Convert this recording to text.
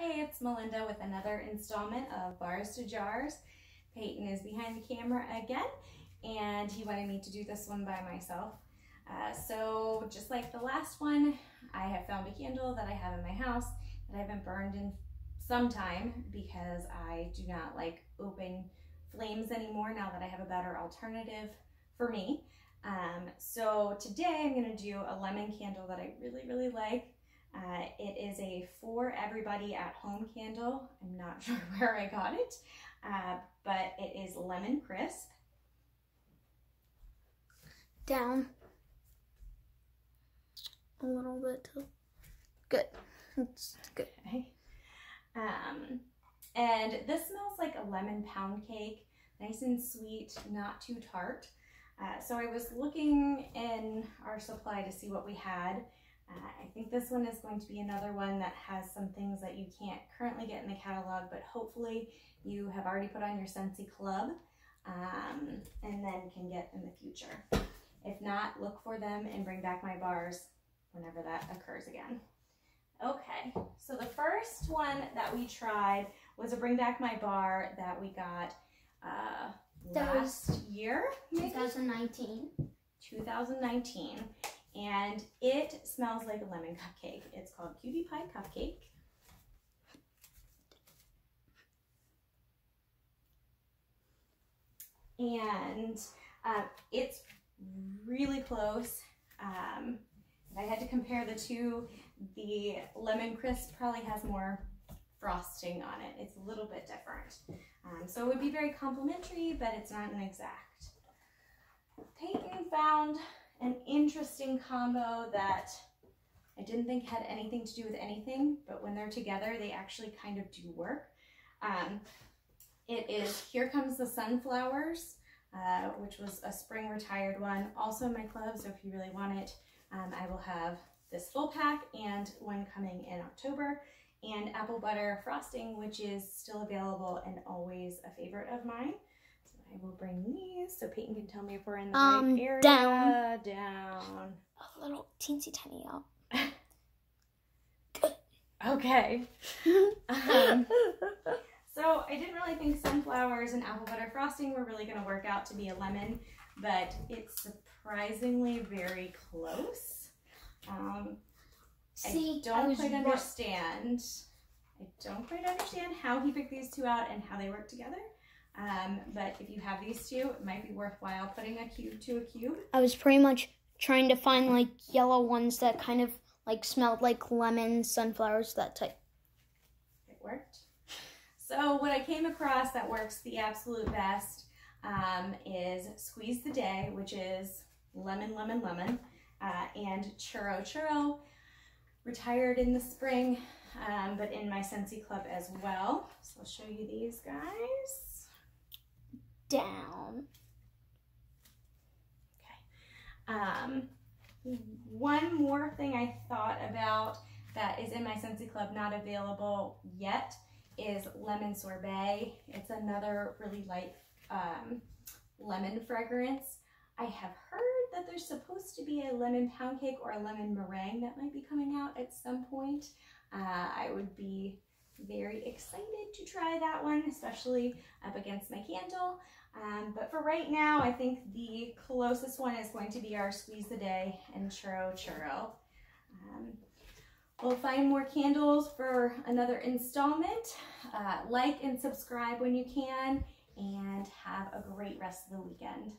Hey, it's Melinda with another installment of Bars to Jars. Peyton is behind the camera again, and he wanted me to do this one by myself. Uh, so just like the last one, I have found a candle that I have in my house that I haven't burned in some time because I do not like open flames anymore now that I have a better alternative for me. Um, so today I'm gonna do a lemon candle that I really, really like. Uh, it is a for everybody at home candle. I'm not sure where I got it, uh, but it is lemon crisp. Down a little bit. Good. It's good. Okay. Um, and this smells like a lemon pound cake, nice and sweet, not too tart. Uh, so I was looking in our supply to see what we had. Uh, I think this one is going to be another one that has some things that you can't currently get in the catalog, but hopefully you have already put on your Scentsy Club um, and then can get in the future. If not, look for them and bring back my bars whenever that occurs again. Okay, so the first one that we tried was a Bring Back My Bar that we got uh, last year, maybe? 2019. 2019 and it smells like a lemon cupcake. It's called Cutie Pie Cupcake. And uh, it's really close. Um, if I had to compare the two, the lemon crisp probably has more frosting on it. It's a little bit different. Um, so it would be very complementary, but it's not an exact. Peyton found an interesting combo that I didn't think had anything to do with anything, but when they're together, they actually kind of do work. Um, it is Here Comes the Sunflowers, uh, which was a spring retired one, also in my club, so if you really want it, um, I will have this full pack and one coming in October, and apple butter frosting, which is still available and always a favorite of mine. I will bring these so Peyton can tell me if we're in the um, right area. Down. Down. A little teensy tiny up. okay. um, so I didn't really think sunflowers and apple butter frosting were really going to work out to be a lemon, but it's surprisingly very close. Um, See, I don't I quite understand. I don't quite understand how he picked these two out and how they work together. Um, but if you have these two, it might be worthwhile putting a cube to a cube. I was pretty much trying to find like yellow ones that kind of like smelled like lemons, sunflowers, that type. It worked. So what I came across that works the absolute best um, is Squeeze the Day, which is lemon, lemon, lemon, uh, and Churro Churro, retired in the spring, um, but in my Scentsy Club as well. So I'll show you these guys down. Okay. Um, one more thing I thought about that is in my Scentsy Club, not available yet, is lemon sorbet. It's another really light um, lemon fragrance. I have heard that there's supposed to be a lemon pound cake or a lemon meringue that might be coming out at some point. Uh, I would be very excited to try that one, especially up against my candle. Um, but for right now, I think the closest one is going to be our Squeeze the Day and Churro Churro. Um, we'll find more candles for another installment. Uh, like and subscribe when you can, and have a great rest of the weekend.